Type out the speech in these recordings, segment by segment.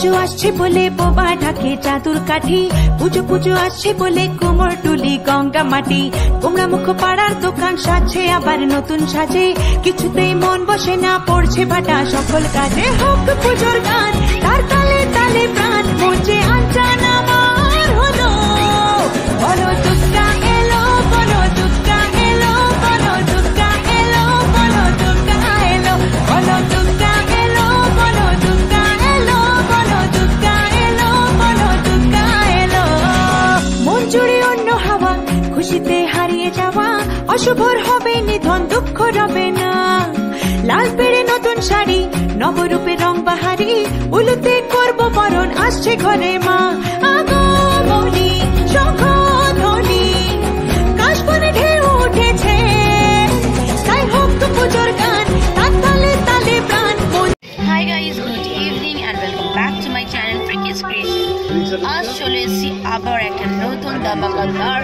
পুজো আসছে বলে বোবা ঢাকে চাদুর কাঠি। পুজো পুজো আসছে বলে কোমর টুলি গঙ্গা মাটি। কুমড়া মুখ পাড়ার দোকান সাজছে, আবার নতুন সাজে। কিছুতেই মন বসে না, পড়ছে ভাটা। সকল কাজে হোক পুজোর গান, তার তালে তালে প্রাণ। মঞ্চে আঞ্চান অশুভর হবে, নিধন দুঃখ রবে না। লাল পেড়ে নতুন শাড়ি, নবরূপে রং বাহারি, উলুতে করব বরণ, আসছে ঘরে মা। ঢেউ উঠেছে। তাই পুজোর আজ চলে এসেছি আবার একটা নতুন দামাকাদার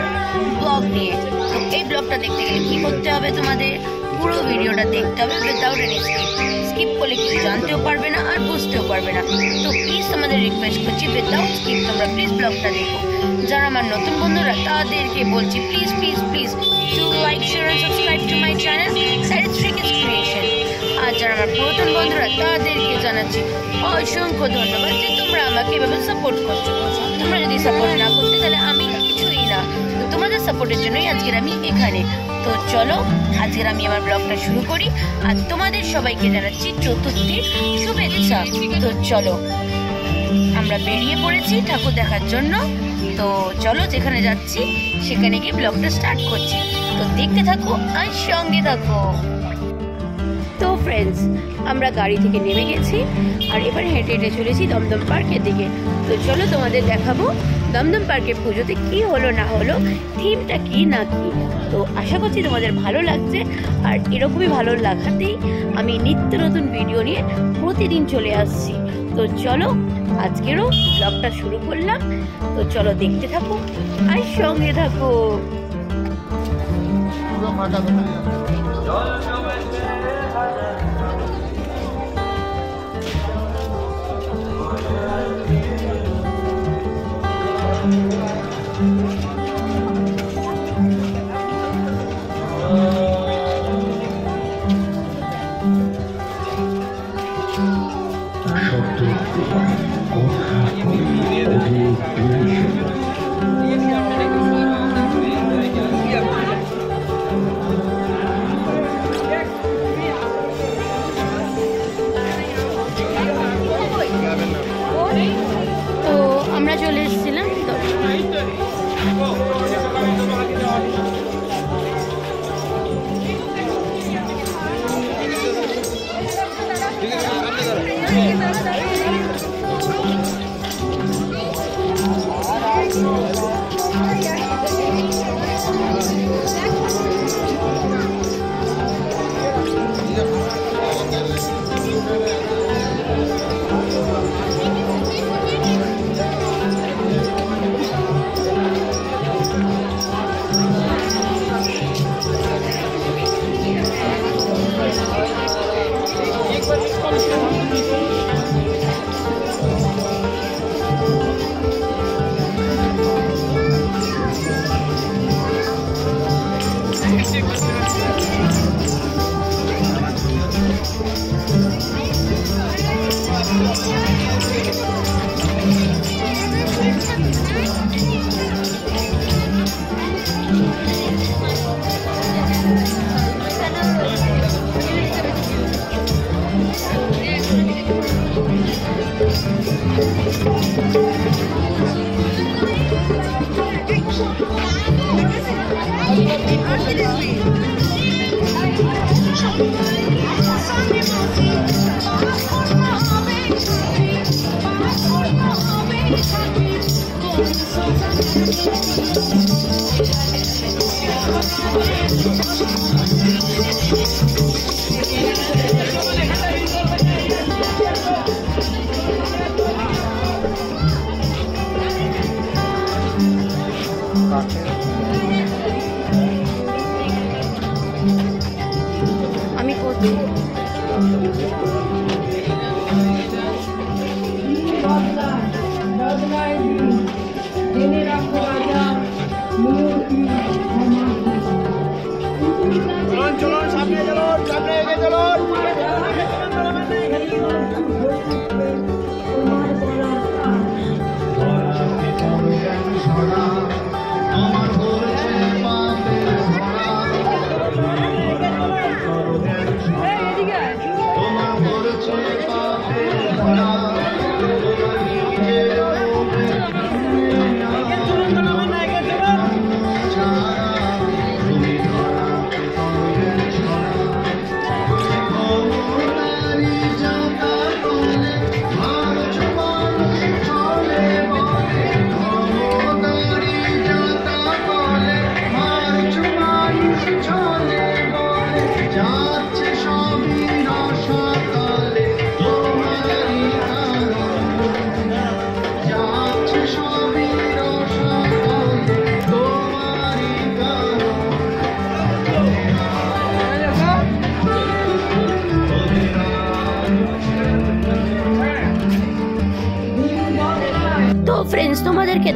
ব্লগ নিয়ে। তো এই ব্লগটা দেখতে গেলে কি করতে হবে তোমাদের? পুরো ভিডিওটা দেখতে হবে উইদাউট এনি স্কিপ স্কিপ করলে কিছু জানতেও পারবে না আর বুঝতেও পারবে না। তো প্লিজ তোমাদের রিকোয়েস্ট করছি উইদাউট স্কিপ তোমরা প্লিজ ব্লগটা দেখো। যারা আমার নতুন বন্ধুরা, তাদেরকে বলছি please please please do like share subscribe to my channel আর যারা আমার পুরাতন বন্ধুরা, তাদেরকে জানাচ্ছি অসংখ্য ধন্যবাদ যে তোমরা আমাকে এভাবে সাপোর্ট করছ। তোমরা যদি সাপোর্ট না করতে, তাহলে আমি কিছুই না। তো তোমাদের সাপোর্টের জন্যই আজকের আমি এখানে। তো চলো, আজকের আমি আমার ব্লগটা শুরু করি। আর তোমাদের সবাইকে জানাচ্ছি চতুর্থীর শুভেচ্ছা। তো চলো, আমরা বেরিয়ে পড়েছি ঠাকুর দেখার জন্য। তো চলো, যেখানে যাচ্ছি, সেখানে গিয়ে ব্লগটা স্টার্ট করছি। তো দেখতে থাকো আর সঙ্গে থাকো। ফ্রেন্ডস আমরা গাড়ি থেকে নেমে গেছি আর এবার হেঁটে হেঁটে চলেছি দমদম পার্কের দিকে। তো চলো তোমাদের দেখাবো দমদম পার্কের পুজোতে কি হলো না হলো থিমটা কি না কি? তো আশা করছি তোমাদের ভালো লাগছে। আর এরকমই ভালো লাগাতেই আমি নিত্য নতুন ভিডিও নিয়ে প্রতিদিন চলে আসছি। তো চলো আজকেরও ব্লগটা শুরু করলাম। তো চলো দেখতে থাকো আর সঙ্গে থাকো।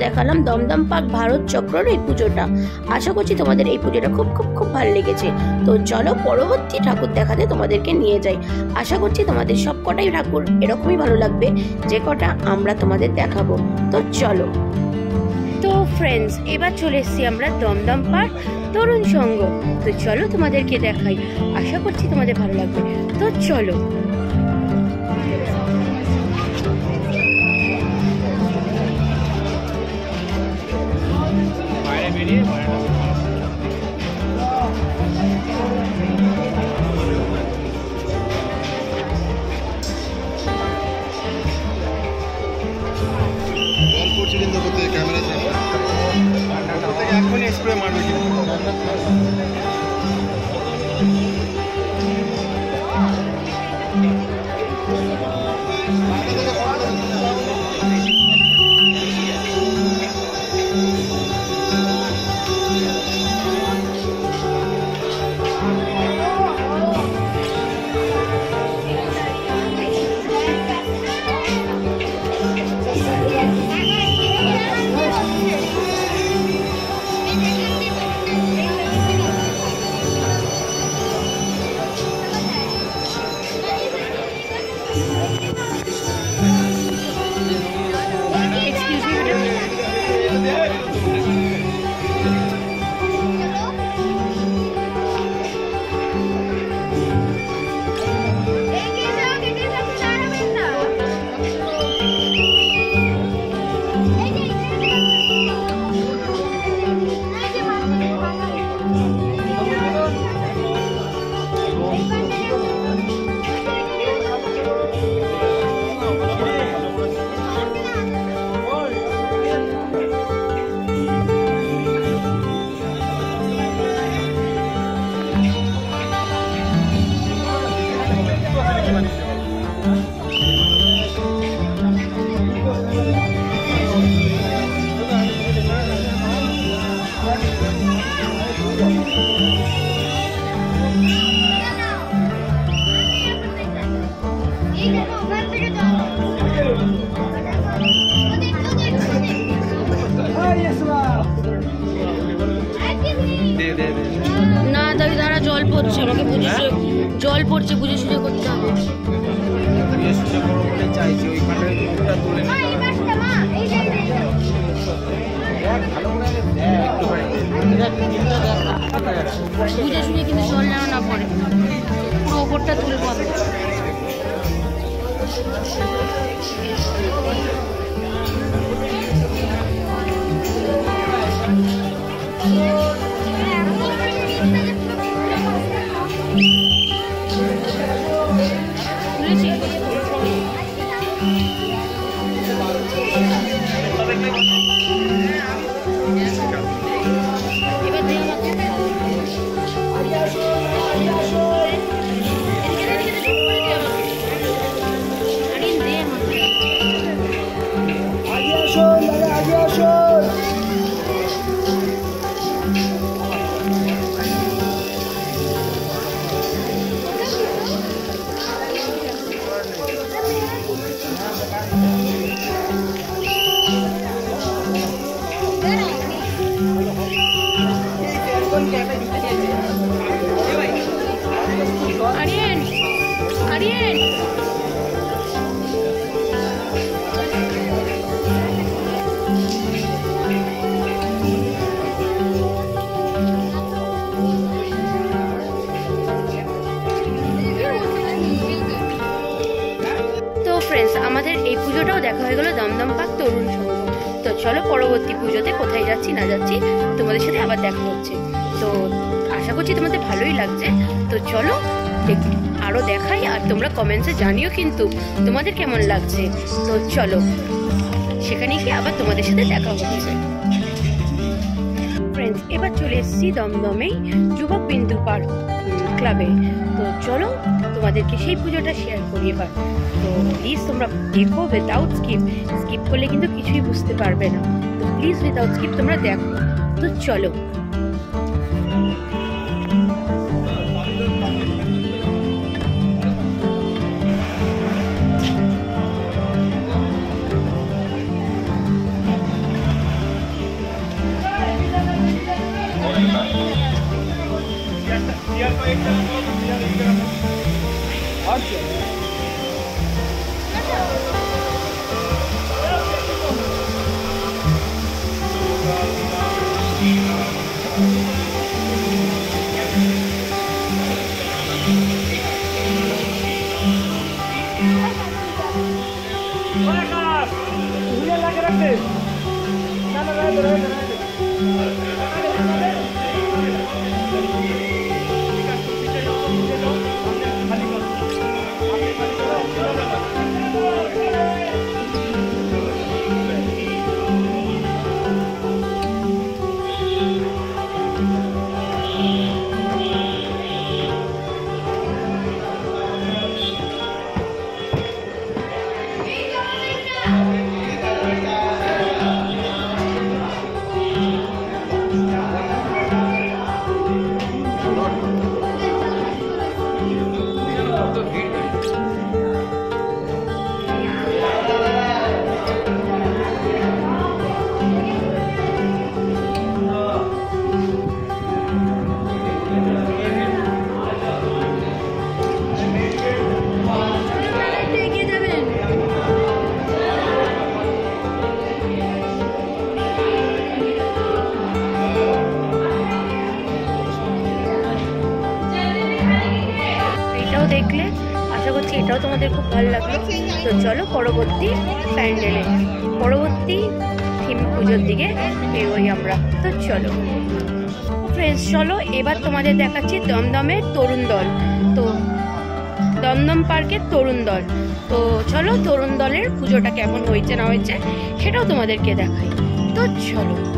দেখালাম দমদম পার্ক ভারত চক্রর এই পুজোটা। আশা করছি তোমাদের এই পুজোটা খুব খুব খুব ভালো লেগেছে। তো চলো পরবর্তী ঠাকুর দেখাতে তোমাদেরকে নিয়ে যাই। আশা করছি তোমাদের সব কটাই ঠাকুর এরকমই ভালো লাগবে, যে কটা আমরা তোমাদের দেখাবো। তো চলো। তো ফ্রেন্ডস এবার চলে এসেছি আমরা দমদম পার্ক তরুণ সঙ্গ তো চলো তোমাদেরকে দেখাই। আশা করছি তোমাদের ভালো লাগবে। তো চলো। কল করছি কিন্তু করতে ক্যামেরা এখনই স্প্রে মারবে কিন্তু। বুঝে শুনে কিন্তু জল যেন না পড়ে। পুরো ওপরটা তুলে পাবে চলো পরবর্তী পুজোতে কোথায় যাচ্ছি, না যাচ্ছি, তোমাদের সাথে আবার দেখা হচ্ছে। তো আশা করছি তোমাদের ভালোই লাগছে। তো চলো, দেখ- আরও দেখাই আর তোমরা কমেন্টসে জানিও কিন্তু তোমাদের কেমন লাগছে। তো চলো, সেখানে গিয়ে আবার তোমাদের সাথে দেখা হচ্ছে। ফ্রেন্ডস এবার চলে এসেছি দমদমেই যুবক বিন্দু পার্ক ক্লাবে তো চলো তোমাদেরকে সেই পুজোটা শেয়ার করি এবার তো প্লিজ তোমরা দেখো উইদাউট স্কিপ স্কিপ করলে কিন্তু কিছুই বুঝতে পারবে না তো প্লিজ উইদাউট স্কিপ তোমরা দেখো তো চলো Óbvio. তোমাদের খুব ভালো লাগল। তো চলো পরবর্তী প্যান্ডেলে, পরবর্তী থিম পুজোর দিকে এগোই আমরা। তো চলো। ফ্রেন্ডস চলো, এবার তোমাদের দেখাচ্ছি দমদমের তরুণ দল। তো দমদম পার্কের তরুণ দল। তো চলো, তরুণ দলের পুজোটা কেমন হয়েছে, না হয়েছে, সেটাও তোমাদেরকে দেখাই। তো চলো।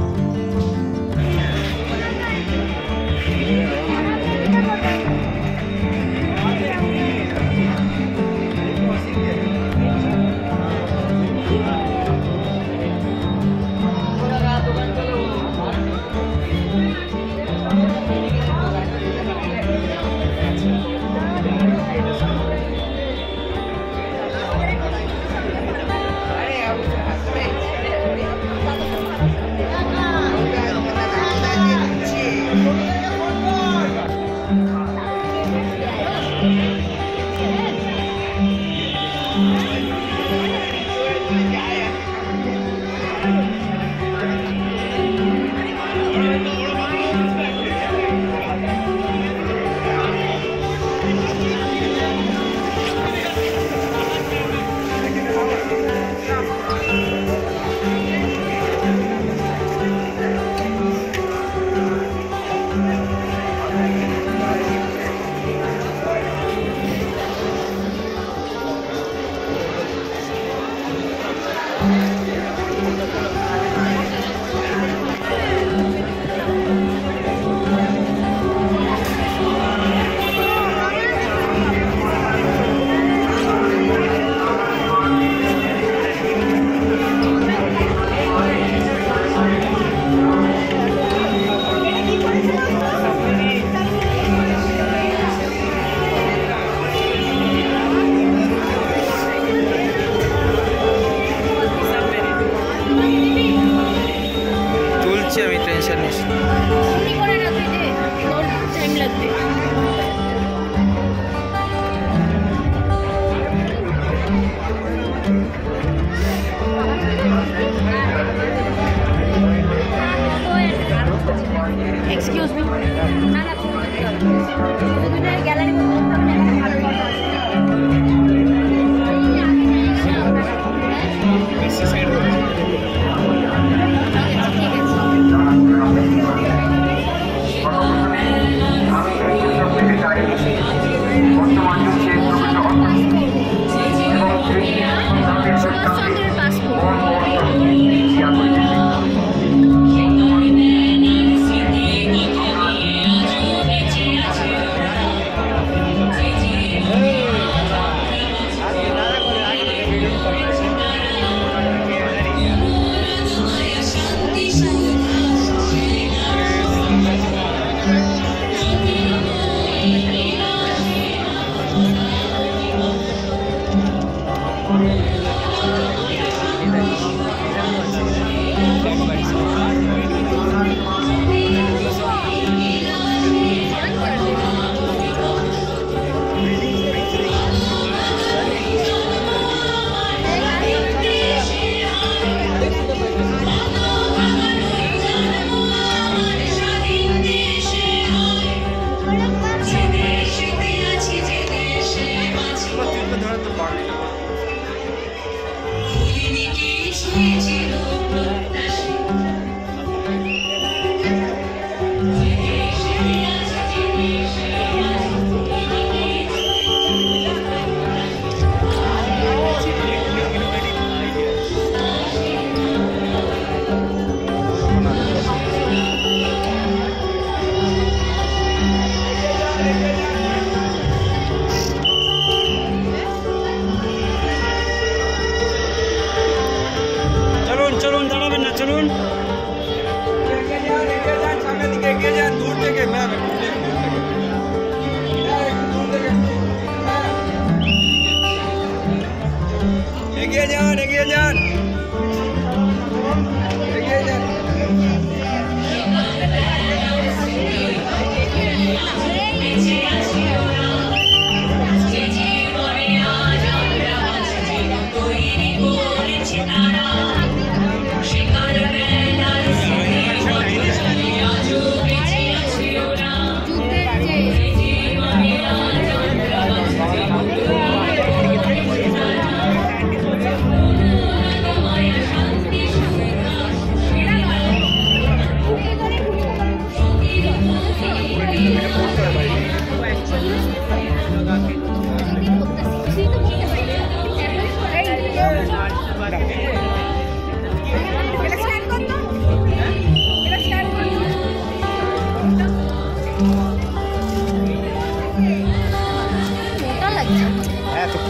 Excuse me. Nana, Jupiter Gallery.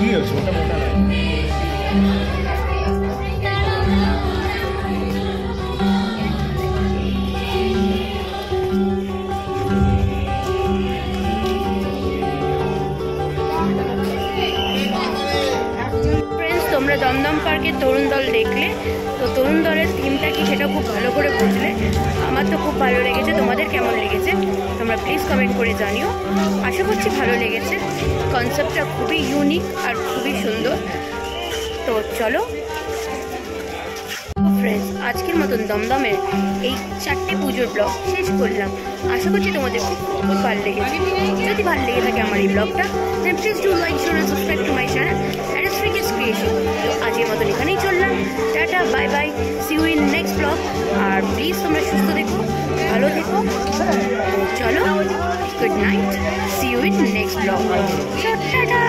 কি হয়েছে? মোটা ফ্রেন্ডস তোমরা দমদম পার্কের তরুণ দল দেখলে। তো তরুণ দলের থিমটা কি সেটা খুব ভালো করে বুঝলে আমার তো খুব ভালো লেগেছে। তোমাদের কেমন লেগেছে? তোমরা প্লিজ কমেন্ট করে জানিও। আশা করছি ভালো লেগেছে। কনসেপ্টটা খুবই ইউনিক আর খুবই সুন্দর। তো চলো। ফ্রেন্ডস আজকের মতন দমদমের এই চারটে পুজোর ব্লগ শেষ করলাম। আশা করছি তোমাদের খুব খুব ভালো লেগেছে। যদি ভালো লেগে থাকে আমার এই ব্লগটা please do like subscribe to my channel Freakies Creation তো আজকের মতন এখানেই চললাম। Tata bye bye see you in next blog R please তোমরা সুস্থ দেখো ভালো থেকো। চলো good night see you in next blog tata.